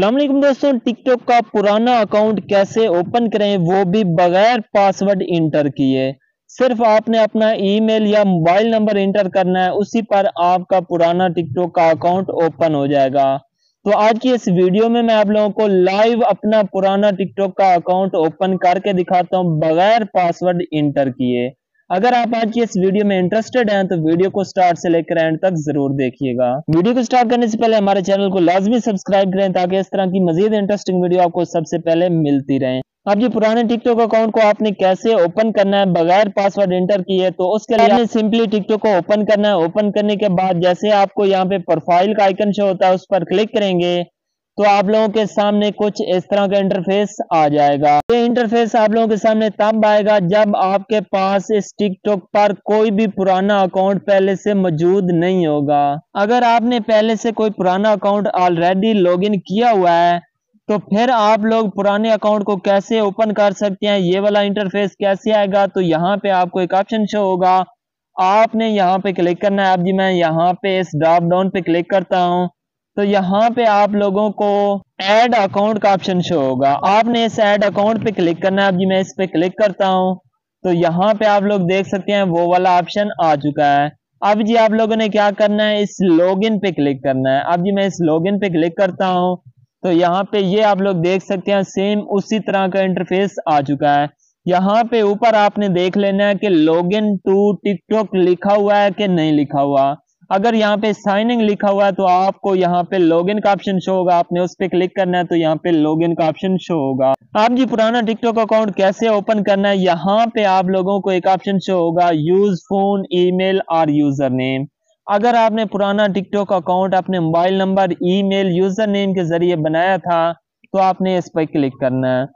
वालेकुम दोस्तों, टिकटॉक का पुराना अकाउंट कैसे ओपन करें, वो भी बगैर पासवर्ड इंटर किए। सिर्फ़ आपने अपना ईमेल या मोबाइल नंबर इंटर करना है, उसी पर आपका पुराना टिकटॉक का अकाउंट ओपन हो जाएगा। तो आज की इस वीडियो में मैं आप लोगों को लाइव अपना पुराना टिकटॉक का अकाउंट ओपन करके दिखाता हूँ, बगैर पासवर्ड इंटर किए। अगर आप आज की इस वीडियो में इंटरेस्टेड हैं तो वीडियो को स्टार्ट से लेकर एंड तक ज़रूर देखिएगा। वीडियो को स्टार्ट करने से पहले हमारे चैनल को लाजमी सब्सक्राइब करें, ताकि इस तरह की मजीद इंटरेस्टिंग वीडियो आपको सबसे पहले मिलती रहे। अब ये पुराने टिकटॉक अकाउंट को आपने कैसे ओपन करना है, बगैर पासवर्ड एंटर किए तो उसके लिए आपने सिंपली टिकटॉक को ओपन करना है। ओपन करने के बाद जैसे आपको यहाँ पे प्रोफ़ाइल का आइकन शो होता है, उस पर क्लिक करेंगे। तो आप लोगों के सामने कुछ इस तरह का इंटरफेस आ जाएगा। ये इंटरफेस आप लोगों के सामने तब आएगा जब आपके पास इस टिकटॉक पर कोई भी पुराना अकाउंट पहले से मौजूद नहीं होगा। अगर आपने पहले से कोई पुराना अकाउंट ऑलरेडी लॉगिन किया हुआ है तो फिर आप लोग पुराने अकाउंट को कैसे ओपन कर सकते हैं, ये वाला इंटरफेस कैसे आएगा तो यहाँ पे आपको एक ऑप्शन शो होगा। आपने यहाँ पे क्लिक करना है। अब जी मैं यहाँ पे इस ड्रॉप डाउन पे क्लिक करता हूँ। तो यहाँ पे आप लोगों को ऐड अकाउंट का ऑप्शन शो होगा। आपने इस ऐड अकाउंट पे क्लिक करना है। अब जी मैं इस पे क्लिक करता हूँ। तो यहाँ पे आप लोग देख सकते हैं, वो वाला ऑप्शन आ चुका है। अब जी आप लोगों ने क्या करना है? इस लॉगिन पे क्लिक करना है। अब जी मैं इस लॉगिन पे क्लिक करता हूँ। तो यहाँ पे ये आप लोग देख सकते हैं सेम उसी तरह का इंटरफेस आ चुका है। यहाँ पे ऊपर आपने देख लेना है कि लॉगिन टू टिकटॉक लिखा हुआ है कि नहीं लिखा हुआ। अगर यहाँ पे साइन इन लिखा हुआ है तो आपको यहाँ पे लॉगिन का ऑप्शन शो होगा। आपने उस पर क्लिक करना है तो यहाँ पे लॉगिन का ऑप्शन शो होगा। आप जी पुराना टिकटॉक अकाउंट कैसे ओपन करना है, यहाँ पे आप लोगों को एक ऑप्शन शो होगा यूज़ फ़ोन ईमेल और यूज़र नेम अगर आपने पुराना टिकटॉक अकाउंट अपने mobile number email user name के ज़रिए बनाया था तो आपने इस पर क्लिक करना है।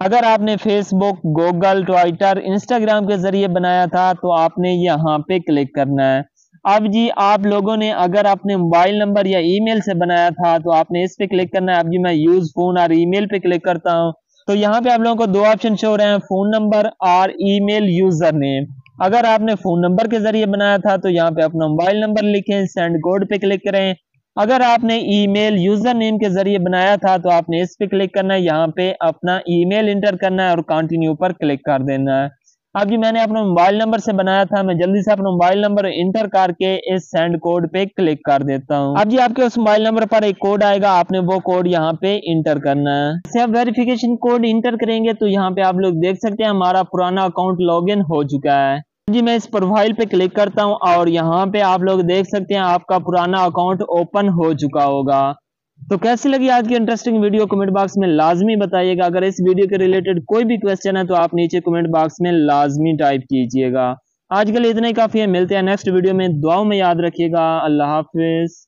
अगर आपने फेसबुक गूगल ट्विटर इंस्टाग्राम के ज़रिए बनाया था तो आपने यहाँ पे क्लिक करना है। अब जी, आप लोगों ने अगर आपने मोबाइल नंबर या ईमेल से बनाया था तो आपने इस पे क्लिक करना है। अब जी, मैं यूज़ फ़ोन और ईमेल पे क्लिक करता हूँ। तो यहाँ पे आप लोगों को दो ऑप्शन शो हो रहे हैं, फ़ोन नंबर और ईमेल यूज़र नेम। अगर आपने फ़ोन नंबर के ज़रिए बनाया था तो यहाँ पे अपना मोबाइल नंबर लिखें, सेंड कोड पे क्लिक करें। अगर आपने ईमेल यूज़र नेम के ज़रिए बनाया था तो आपने इस पे क्लिक करना है। यहाँ पे अपना ईमेल इंटर करना है और कंटिन्यू पर क्लिक कर देना है। अब जी मैंने अपना मोबाइल नंबर से बनाया था, मैं जल्दी से अपना मोबाइल नंबर इंटर करके इस सेंड कोड पे क्लिक कर देता हूँ। अब जी आपके उस मोबाइल नंबर पर एक कोड आएगा, आपने वो कोड यहाँ पे इंटर करना है। जैसे आप वेरिफिकेशन कोड इंटर करेंगे तो यहाँ पे आप लोग देख सकते हैं हमारा पुराना अकाउंट लॉग हो चुका है। जी मैं इस प्रोफ़ाइल पे क्लिक करता हूँ और यहाँ पे आप लोग देख सकते हैं आपका पुराना अकाउंट ओपन हो चुका होगा। तो कैसी लगी आज की इंटरेस्टिंग वीडियो कमेंट बॉक्स में लाजमी बताइएगा। अगर इस वीडियो के रिलेटेड कोई भी क्वेश्चन है तो आप नीचे कमेंट बॉक्स में लाजमी टाइप कीजिएगा। आज के लिए इतना ही काफ़ी है। मिलते हैं नेक्स्ट वीडियो में। दुआओं में याद रखिएगा। अल्लाह हाफिज।